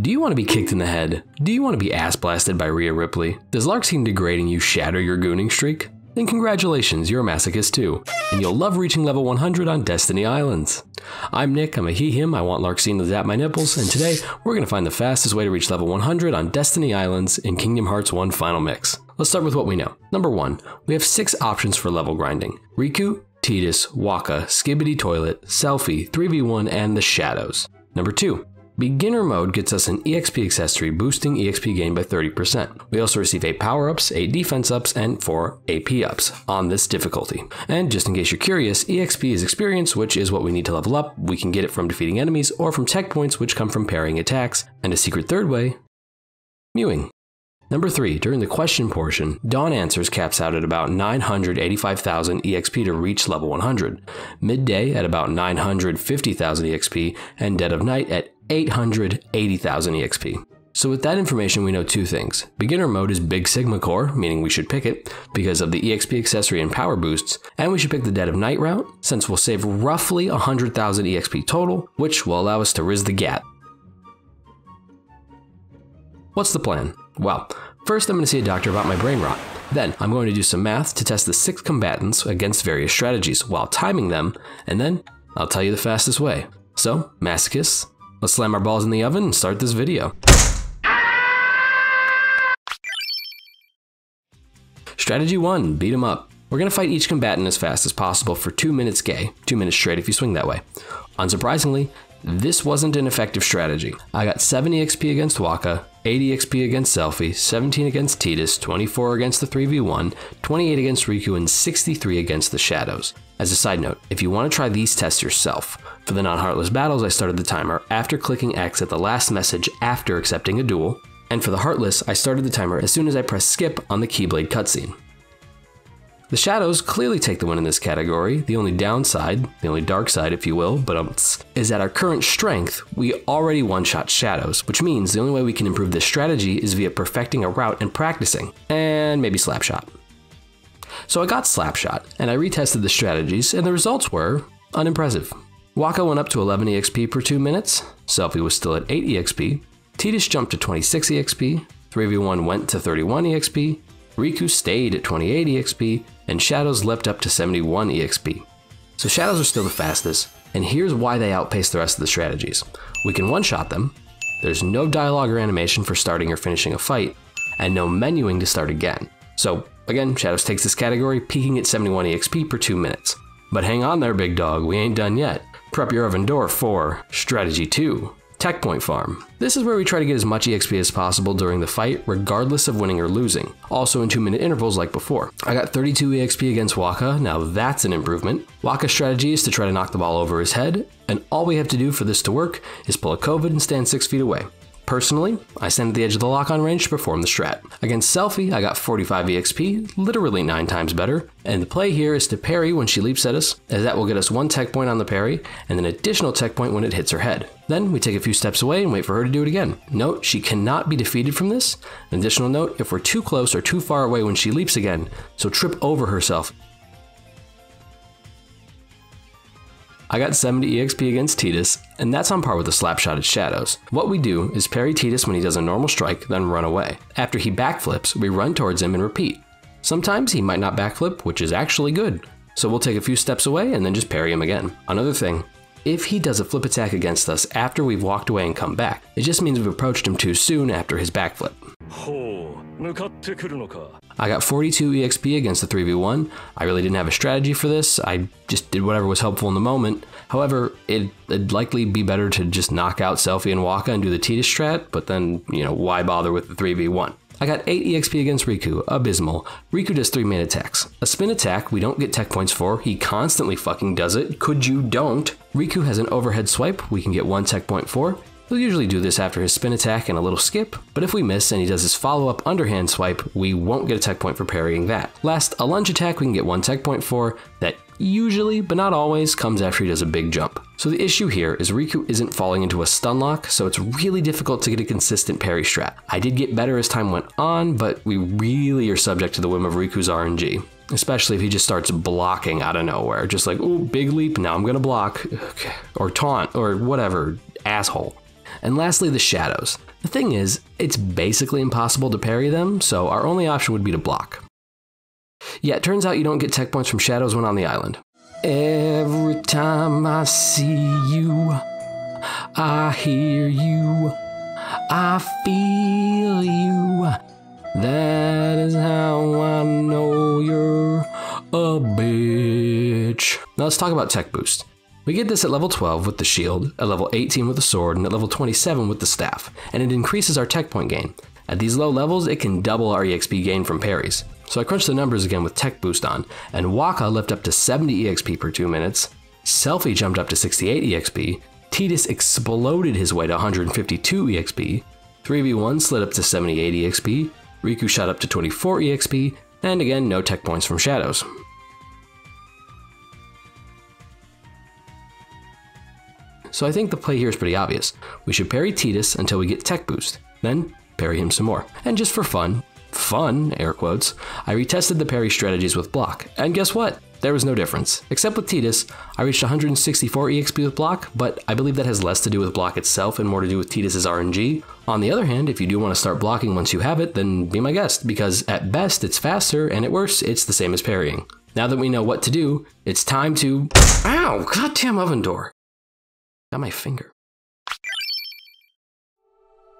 Do you want to be kicked in the head? Do you want to be ass blasted by Rhea Ripley? Does Larxene degrading you shatter your gooning streak? Then congratulations, you're a masochist too, and you'll love reaching level 100 on Destiny Islands. I'm Nick, I'm a he him, I want Larxene to zap my nipples, and today we're going to find the fastest way to reach level 100 on Destiny Islands in Kingdom Hearts 1 Final Mix. Let's start with what we know. Number 1, we have 6 options for level grinding. Riku, Tidus, Wakka, Skibidi Toilet, Selphie, 3v1, and the Shadows. Number 2, Beginner mode gets us an EXP accessory boosting EXP gain by 30%. We also receive 8 power ups, 8 defense ups, and 4 AP ups on this difficulty. And just in case you're curious, EXP is experience, which is what we need to level up. We can get it from defeating enemies or from tech points, which come from parrying attacks. And a secret third way mewing. Number 3, during the question portion, Dawn Answers caps out at about 985,000 EXP to reach level 100, Midday at about 950,000 EXP, and Dead of Night at 880,000 EXP. So with that information, we know two things. Beginner mode is Big Sigma Core, meaning we should pick it because of the EXP accessory and power boosts, and we should pick the Dead of Night route, since we'll save roughly 100,000 EXP total, which will allow us to riz the gap. What's the plan? Well, first I'm going to see a doctor about my brain rot. Then I'm going to do some math to test the six combatants against various strategies while timing them, and then I'll tell you the fastest way. So, masochists, let's slam our balls in the oven and start this video. Strategy 1 Beat 'em up. We're to fight each combatant as fast as possible for 2 minutes gay, 2 minutes straight if you swing that way. Unsurprisingly, this wasn't an effective strategy. I got 70 XP against Wakka, 80 XP against Selphie, 17 against Tidus, 24 against the 3v1, 28 against Riku, and 63 against the Shadows. As a side note, if you want to try these tests yourself, for the non-heartless battles I started the timer after clicking X at the last message after accepting a duel, and for the heartless I started the timer as soon as I pressed skip on the Keyblade cutscene. The Shadows clearly take the win in this category. The only downside, the only dark side, if you will, but um, is at our current strength, we already one-shot Shadows, which means the only way we can improve this strategy is via perfecting a route and practicing, and maybe Slapshot. So I got Slapshot, and I retested the strategies, and the results were unimpressive. Wakka went up to 11 EXP per 2 minutes, Selphie was still at 8 EXP, Tidus jumped to 26 EXP, 3v1 went to 31 EXP, Riku stayed at 28 EXP, and Shadows leapt up to 71 EXP. So Shadows are still the fastest, and here's why they outpace the rest of the strategies. We can one-shot them, there's no dialogue or animation for starting or finishing a fight, and no menuing to start again. So again, Shadows takes this category, peaking at 71 EXP per 2 minutes. But hang on there, big dog, we ain't done yet. Prep your oven door for Strategy 2. Tech Point Farm. This is where we try to get as much EXP as possible during the fight, regardless of winning or losing, also in 2 minute intervals like before. I got 32 EXP against Wakka, now that's an improvement. Wakka's strategy is to try to knock the ball over his head, and all we have to do for this to work is pull a COVID and stand 6 feet away. Personally, I stand at the edge of the lock-on range to perform the strat. Against Selphie, I got 45 EXP, literally 9 times better, and the play here is to parry when she leaps at us, as that will get us one tech point on the parry, and an additional tech point when it hits her head. Then we take a few steps away and wait for her to do it again. Note, she cannot be defeated from this. An additional note, if we're too close or too far away when she leaps again, so trip over herself I got 70 EXP against Tidus, and that's on par with the slapshot at Shadows. What we do is parry Tidus when he does a normal strike, then run away. After he backflips, we run towards him and repeat. Sometimes he might not backflip, which is actually good. So we'll take a few steps away and then just parry him again. Another thing, if he does a flip attack against us after we've walked away and come back, it just means we've approached him too soon after his backflip. I got 42 EXP against the 3v1. I really didn't have a strategy for this, I just did whatever was helpful in the moment. However, it, would likely be better to just knock out Selphie and Wakka and do the Tidus strat, but then, you know, why bother with the 3v1? I got 8 EXP against Riku, abysmal. Riku does 3 main attacks. A spin attack we don't get tech points for, he constantly fucking does it, could you don't. Riku has an overhead swipe we can get 1 tech point for. He'll usually do this after his spin attack and a little skip, but if we miss and he does his follow-up underhand swipe, we won't get a tech point for parrying that. Last, a lunge attack we can get one tech point for that usually, but not always, comes after he does a big jump. So the issue here is Riku isn't falling into a stun lock, so it's really difficult to get a consistent parry strat. I did get better as time went on, but we really are subject to the whim of Riku's RNG. Especially if he just starts blocking out of nowhere. Just like, ooh, big leap, now I'm gonna block. Okay. Or taunt, or whatever, asshole. And lastly, the shadows. The thing is, it's basically impossible to parry them, so our only option would be to block. Yeah, it turns out you don't get tech points from shadows when on the island. Every time I see you, I hear you, I feel you. That is how I know you're a bitch. Now let's talk about Tech Boost. We get this at level 12 with the shield, at level 18 with the sword, and at level 27 with the staff, and it increases our tech point gain. At these low levels, it can double our EXP gain from parries. So I crunched the numbers again with Tech Boost on, and Wakka lived up to 70 EXP per 2 minutes, Selphie jumped up to 68 EXP, Tidus exploded his way to 152 EXP, 3v1 slid up to 78 EXP, Riku shot up to 24 EXP, and again, no tech points from Shadows. So I think the play here is pretty obvious. We should parry Tidus until we get Tech Boost, then parry him some more. And just for fun, fun, air quotes, I retested the parry strategies with block, and guess what? There was no difference. Except with Tidus, I reached 164 EXP with block, but I believe that has less to do with block itself and more to do with Tidus's RNG. On the other hand, if you do want to start blocking once you have it, then be my guest, because at best it's faster, and at worst it's the same as parrying. Now that we know what to do, it's time to- Ow! Goddamn oven door! Got my finger.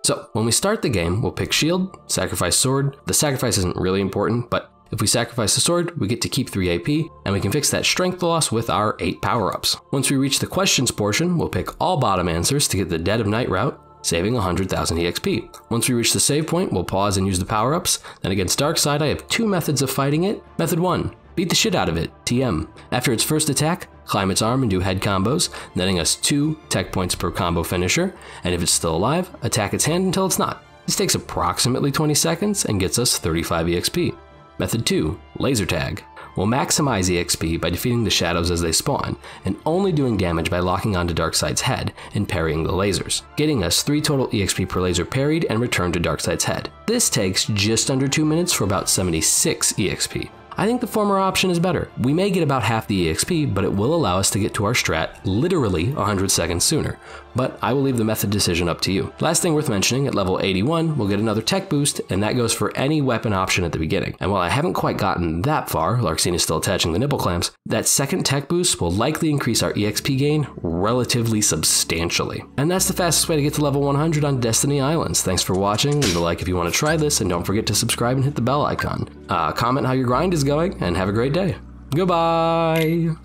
So, when we start the game, we'll pick shield, sacrifice sword. The sacrifice isn't really important, but if we sacrifice the sword, we get to keep 3 AP, and we can fix that strength loss with our 8 power-ups. Once we reach the questions portion, we'll pick all bottom answers to get the Dead of Night route, saving 100,000 EXP. Once we reach the save point, we'll pause and use the power-ups. Then against Darkside, I have two methods of fighting it. Method 1, beat the shit out of it, TM. After its first attack, climb its arm and do head combos, netting us 2 tech points per combo finisher, and if it's still alive, attack its hand until it's not. This takes approximately 20 seconds and gets us 35 EXP. Method 2, laser tag. We'll maximize EXP by defeating the shadows as they spawn, and only doing damage by locking onto Darkside's head and parrying the lasers, getting us 3 total EXP per laser parried and returned to Darkside's head. This takes just under 2 minutes for about 76 EXP. I think the former option is better. We may get about half the EXP, but it will allow us to get to our strat literally 100 seconds sooner. But I will leave the method decision up to you. Last thing worth mentioning, at level 81, we'll get another tech boost, and that goes for any weapon option at the beginning. And while I haven't quite gotten that far, Larxene is still attaching the nipple clamps, that second tech boost will likely increase our EXP gain relatively substantially. And that's the fastest way to get to level 100 on Destiny Islands. Thanks for watching, leave a like if you want to try this, and don't forget to subscribe and hit the bell icon. Uh, comment how your grind is going, and have a great day. Goodbye!